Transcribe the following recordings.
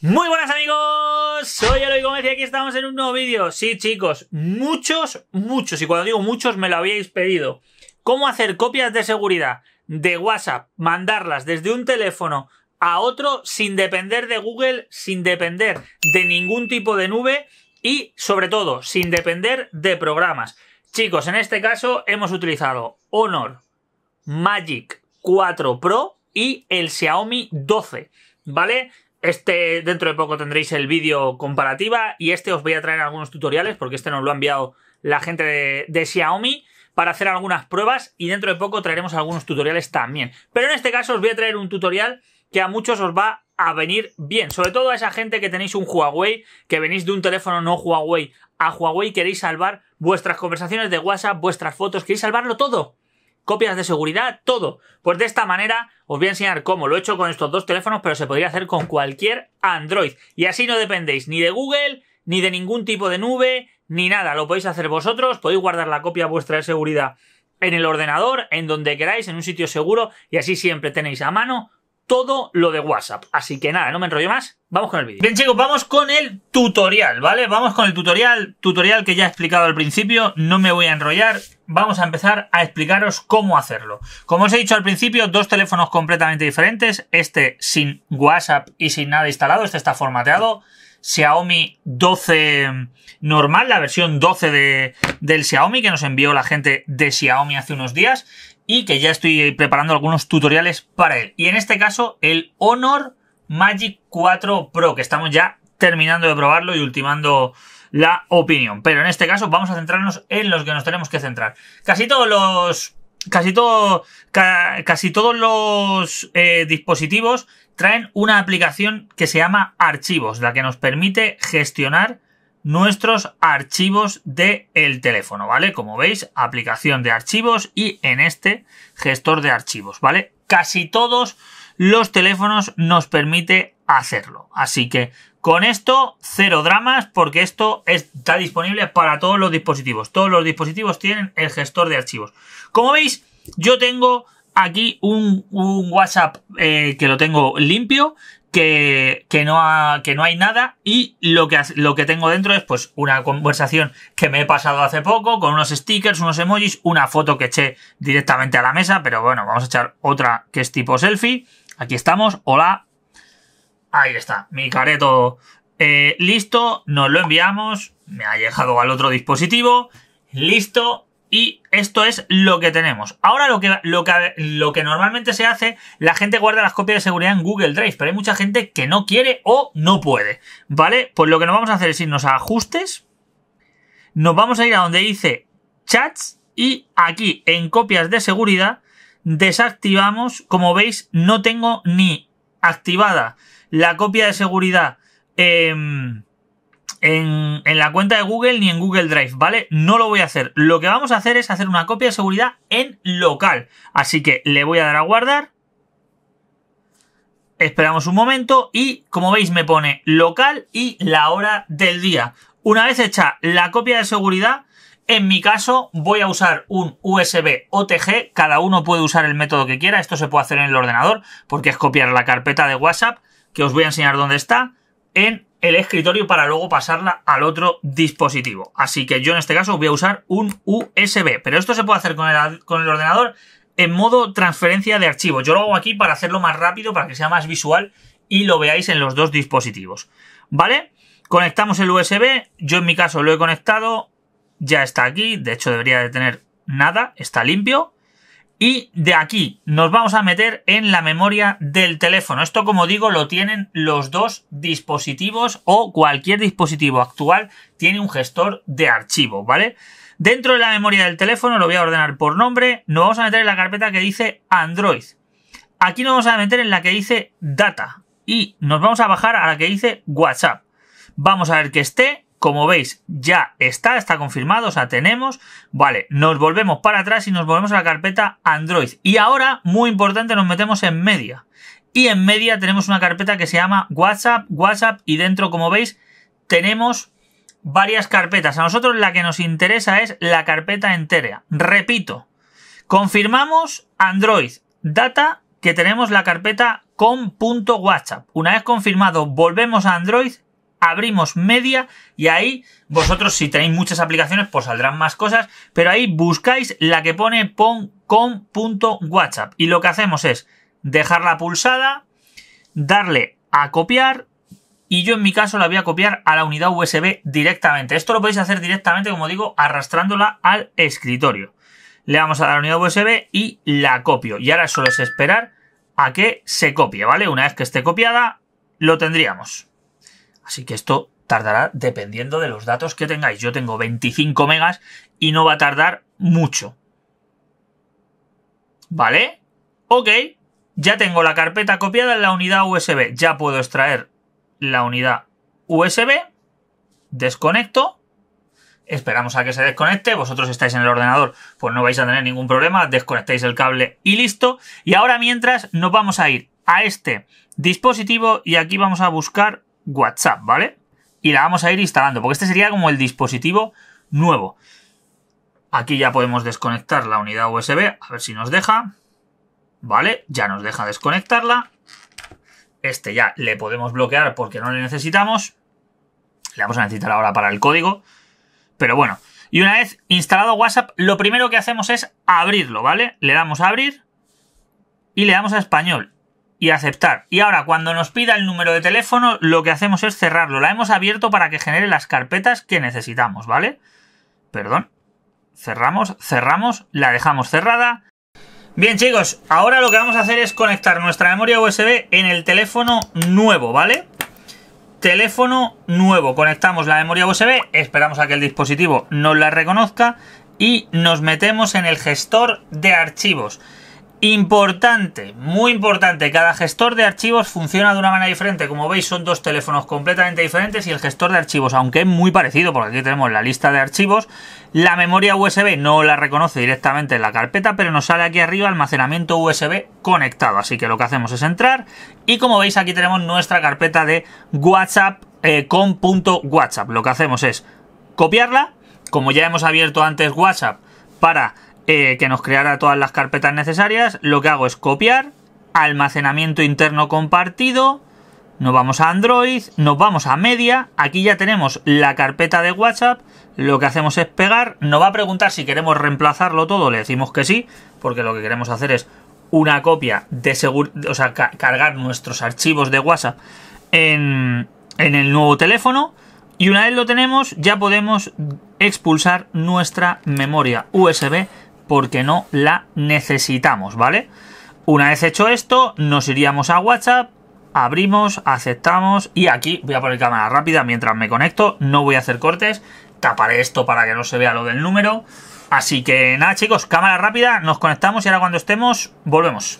Muy buenas amigos, soy Eloy Gómez y aquí estamos en un nuevo vídeo. Sí chicos, muchos, muchos, y cuando digo muchos me lo habíais pedido. ¿Cómo hacer copias de seguridad de WhatsApp, mandarlas desde un teléfono a otro sin depender de Google, sin depender de ningún tipo de nube y sobre todo sin depender de programas? Chicos, en este caso hemos utilizado Honor Magic 4 Pro y el Xiaomi 12, ¿vale? Este, dentro de poco tendréis el vídeo comparativa y este os voy a traer algunos tutoriales porque este nos lo ha enviado la gente de, Xiaomi para hacer algunas pruebas y dentro de poco traeremos algunos tutoriales también. Pero en este caso os voy a traer un tutorial que a muchos os va a venir bien, sobre todo a esa gente que tenéis un Huawei, que venís de un teléfono no Huawei a Huawei, queréis salvar vuestras conversaciones de WhatsApp, vuestras fotos, queréis salvarlo todo copias de seguridad, todo. Pues de esta manera os voy a enseñar cómo lo he hecho con estos dos teléfonos, pero se podría hacer con cualquier Android. Y así no dependéis ni de Google, ni de ningún tipo de nube, ni nada. Lo podéis hacer vosotros, podéis guardar la copia vuestra de seguridad en el ordenador, en donde queráis, en un sitio seguro, y así siempre tenéis a mano todo lo de WhatsApp. Así que nada, no me enrollo más, vamos con el vídeo. Bien chicos, vamos con el tutorial, ¿vale? Vamos con el tutorial, tutorial que ya he explicado al principio, no me voy a enrollar, vamos a empezar a explicaros cómo hacerlo. Como os he dicho al principio, dos teléfonos completamente diferentes, este sin WhatsApp y sin nada instalado, este está formateado, Xiaomi 12 normal, la versión 12 de, del Xiaomi que nos envió la gente de Xiaomi hace unos días y que ya estoy preparando algunos tutoriales para él. Y en este caso el Honor Magic 4 Pro, que estamos ya terminando de probarlo y ultimando la opinión. Pero en este caso vamos a centrarnos en los que nos tenemos que centrar. Casi todos los... Casi todo, casi todos los eh, dispositivos traen una aplicación que se llama archivos, la que nos permite gestionar nuestros archivos del el teléfono, ¿vale? Como veis, aplicación de archivos y en este gestor de archivos, ¿vale? Casi todos los teléfonos nos permite hacerlo. Así que con esto, cero dramas, porque esto está disponible para todos los dispositivos. Todos los dispositivos tienen el gestor de archivos. Como veis, yo tengo aquí un, WhatsApp eh, que lo tengo limpio que, no que no hay nada y lo que, lo que tengo dentro es pues una conversación que me he pasado hace poco con unos stickers, unos emojis, una foto que eché directamente a la mesa, pero bueno, vamos a echar otra que es tipo selfie. Aquí estamos, hola. Ahí está, mi careto eh, listo, nos lo enviamos, me ha llegado al otro dispositivo, listo, y esto es lo que tenemos. Ahora lo que, lo, que, lo que normalmente se hace, la gente guarda las copias de seguridad en Google Drive, pero hay mucha gente que no quiere o no puede. ¿Vale? Pues lo que nos vamos a hacer es irnos a ajustes. Nos vamos a ir a donde dice chats y aquí en copias de seguridad desactivamos, como veis, no tengo ni activada la copia de seguridad. Eh, en, la cuenta de Google ni en Google Drive, ¿vale? No lo voy a hacer. Lo que vamos a hacer es hacer una copia de seguridad en local. Así que le voy a dar a guardar. Esperamos un momento y como veis me pone local y la hora del día. Una vez hecha la copia de seguridad, en mi caso voy a usar un USB OTG. Cada uno puede usar el método que quiera. Esto se puede hacer en el ordenador porque es copiar la carpeta de WhatsApp que os voy a enseñar dónde está en el escritorio para luego pasarla al otro dispositivo. Así que yo en este caso voy a usar un USB, pero esto se puede hacer con el, con el ordenador en modo transferencia de archivos. Yo lo hago aquí para hacerlo más rápido, para que sea más visual y lo veáis en los dos dispositivos. ¿Vale? Conectamos el USB, yo en mi caso lo he conectado, ya está aquí, de hecho debería de tener nada, está limpio. Y de aquí nos vamos a meter en la memoria del teléfono. Esto, como digo, lo tienen los dos dispositivos o cualquier dispositivo actual tiene un gestor de archivo, ¿vale? Dentro de la memoria del teléfono lo voy a ordenar por nombre. Nos vamos a meter en la carpeta que dice Android. Aquí nos vamos a meter en la que dice Data. Y nos vamos a bajar a la que dice WhatsApp. Vamos a ver que esté como veis, ya está, está confirmado, o sea, tenemos. Vale, nos volvemos para atrás y nos volvemos a la carpeta Android. Y ahora, muy importante, nos metemos en media. Y en media tenemos una carpeta que se llama WhatsApp, WhatsApp, y dentro, como veis, tenemos varias carpetas. A nosotros la que nos interesa es la carpeta entera. Repito, confirmamos Android, data, que tenemos la carpeta com.whatsapp. Una vez confirmado, volvemos a Android, abrimos media y ahí vosotros si tenéis muchas aplicaciones pues saldrán más cosas, pero ahí buscáis la que pone com.whatsapp y lo que hacemos es dejarla pulsada, darle a copiar y yo en mi caso la voy a copiar a la unidad USB directamente. Esto lo podéis hacer directamente, como digo, arrastrándola al escritorio. Le damos a la unidad USB y la copio. Y ahora solo es esperar a que se copie, ¿vale? Una vez que esté copiada, lo tendríamos. Así que esto tardará dependiendo de los datos que tengáis. Yo tengo 25 megas y no va a tardar mucho. ¿Vale? Ok. Ya tengo la carpeta copiada en la unidad USB. Ya puedo extraer la unidad USB. Desconecto. Esperamos a que se desconecte. Vosotros estáis en el ordenador, pues no vais a tener ningún problema. Desconectáis el cable y listo. Y ahora mientras nos vamos a ir a este dispositivo y aquí vamos a buscar WhatsApp, ¿vale? Y la vamos a ir instalando, porque este sería como el dispositivo nuevo. Aquí ya podemos desconectar la unidad USB, a ver si nos deja. ¿Vale? Ya nos deja desconectarla. Este ya le podemos bloquear porque no le necesitamos. Le vamos a necesitar ahora para el código. Pero bueno, y una vez instalado WhatsApp, lo primero que hacemos es abrirlo, ¿vale? Le damos a abrir y le damos a español y aceptar. Y ahora cuando nos pida el número de teléfono, lo que hacemos es cerrarlo. La hemos abierto para que genere las carpetas que necesitamos, ¿vale? Perdón. Cerramos, cerramos, la dejamos cerrada. Bien chicos, ahora lo que vamos a hacer es conectar nuestra memoria USB en el teléfono nuevo, ¿vale? Teléfono nuevo, conectamos la memoria USB, esperamos a que el dispositivo nos la reconozca y nos metemos en el gestor de archivos. Importante, muy importante, cada gestor de archivos funciona de una manera diferente. Como veis son dos teléfonos completamente diferentes y el gestor de archivos, aunque es muy parecido, porque aquí tenemos la lista de archivos, la memoria USB no la reconoce directamente en la carpeta, pero nos sale aquí arriba almacenamiento USB conectado. Así que lo que hacemos es entrar y como veis aquí tenemos nuestra carpeta de WhatsApp eh, .whatsapp. Lo que hacemos es copiarla, como ya hemos abierto antes WhatsApp para eh, que nos creara todas las carpetas necesarias. Lo que hago es copiar, almacenamiento interno compartido, nos vamos a Android, nos vamos a media, aquí ya tenemos la carpeta de WhatsApp, lo que hacemos es pegar, nos va a preguntar si queremos reemplazarlo todo, le decimos que sí, porque lo que queremos hacer es una copia de seguro, o sea, cargar nuestros archivos de WhatsApp en, en el nuevo teléfono. Y una vez lo tenemos, ya podemos expulsar nuestra memoria USB porque no la necesitamos, ¿vale? Una vez hecho esto, nos iríamos a WhatsApp, abrimos, aceptamos y aquí voy a poner cámara rápida mientras me conecto, no voy a hacer cortes, taparé esto para que no se vea lo del número. Así que nada chicos, cámara rápida, nos conectamos y ahora cuando estemos, volvemos.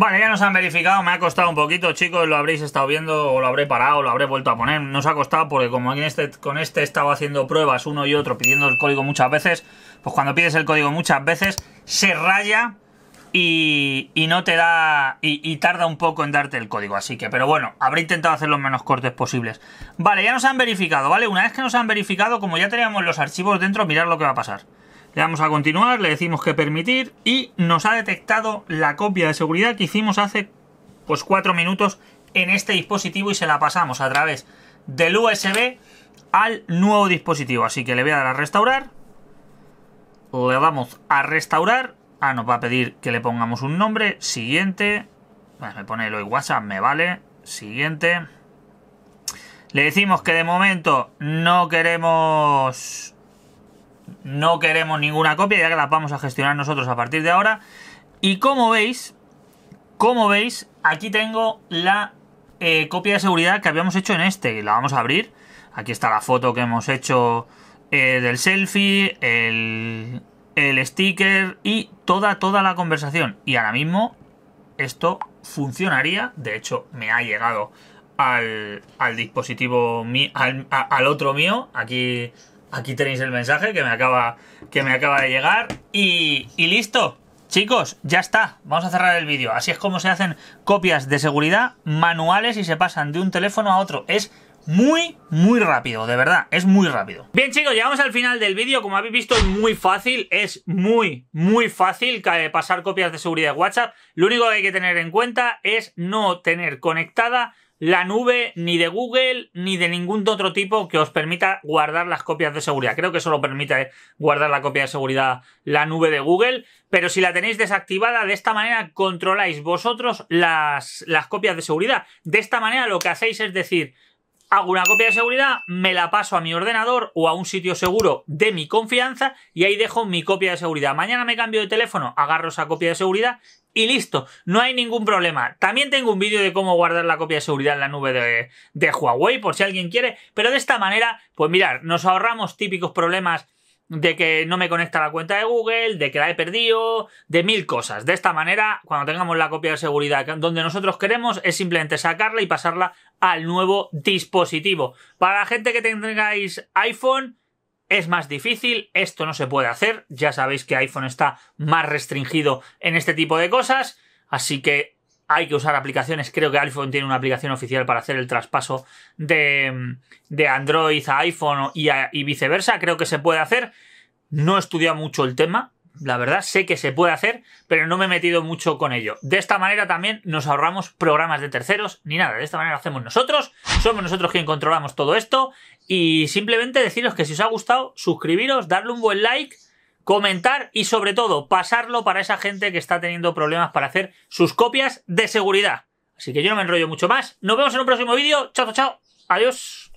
Vale, ya nos han verificado, me ha costado un poquito, chicos, lo habréis estado viendo o lo habré parado, lo habré vuelto a poner. Nos ha costado porque como aquí este, con este he estado haciendo pruebas uno y otro pidiendo el código muchas veces, pues cuando pides el código muchas veces se raya y, no te da y, y, tarda un poco en darte el código. Así que, pero bueno, habré intentado hacer los menos cortes posibles. Vale, ya nos han verificado, ¿vale? Una vez que nos han verificado, como ya teníamos los archivos dentro, mirad lo que va a pasar. Le damos a continuar, le decimos que permitir y nos ha detectado la copia de seguridad que hicimos hace pues 4 minutos en este dispositivo y se la pasamos a través del USB al nuevo dispositivo. Así que le voy a dar a restaurar. Le damos a restaurar. Ah, nos va a pedir que le pongamos un nombre. Siguiente. Me pone el WhatsApp, me vale. Siguiente. Le decimos que de momento no queremos no queremos ninguna copia, ya que las vamos a gestionar nosotros a partir de ahora. Y como veis, como veis, aquí tengo la eh, copia de seguridad que habíamos hecho en este. La vamos a abrir. Aquí está la foto que hemos hecho eh, del selfie, el, el sticker y toda, toda la conversación. Y ahora mismo esto funcionaría. De hecho, me ha llegado al, al dispositivo, al, al otro mío. Aquí Aquí tenéis el mensaje que me acaba, que me acaba de llegar. Y, y listo. Chicos, ya está. Vamos a cerrar el vídeo. Así es como se hacen copias de seguridad manuales y se pasan de un teléfono a otro. Es muy, muy rápido, de verdad, es muy rápido. Bien chicos, llegamos al final del vídeo, como habéis visto es muy fácil, es muy, muy fácil pasar copias de seguridad de WhatsApp. Lo único que hay que tener en cuenta es no tener conectada la nube ni de Google ni de ningún otro tipo que os permita guardar las copias de seguridad. Creo que solo permite guardar la copia de seguridad la nube de Google, pero si la tenéis desactivada, de esta manera controláis vosotros las, las copias de seguridad. De esta manera lo que hacéis es decir, hago una copia de seguridad, me la paso a mi ordenador o a un sitio seguro de mi confianza y ahí dejo mi copia de seguridad. Mañana me cambio de teléfono, agarro esa copia de seguridad y listo, no hay ningún problema. También tengo un vídeo de cómo guardar la copia de seguridad en la nube de, Huawei, por si alguien quiere, pero de esta manera, pues mirar, nos ahorramos típicos problemas de que no me conecta la cuenta de Google, de que la he perdido, de mil cosas. De esta manera, cuando tengamos la copia de seguridad donde nosotros queremos, es simplemente sacarla y pasarla al nuevo dispositivo. Para la gente que tengáis iPhone, es más difícil, esto no se puede hacer, ya sabéis que iPhone está más restringido en este tipo de cosas, así que hay que usar aplicaciones, creo que iPhone tiene una aplicación oficial para hacer el traspaso de, de Android a iPhone y, y viceversa, creo que se puede hacer, no he estudiado mucho el tema, la verdad, sé que se puede hacer, pero no me he metido mucho con ello. De esta manera también nos ahorramos programas de terceros, ni nada. De esta manera lo hacemos nosotros, somos nosotros quien controlamos todo esto. Y simplemente deciros que si os ha gustado, suscribiros, darle un buen like, comentar y sobre todo pasarlo para esa gente que está teniendo problemas para hacer sus copias de seguridad. Así que yo no me enrollo mucho más. Nos vemos en un próximo vídeo. Chao, chao, chao. Adiós.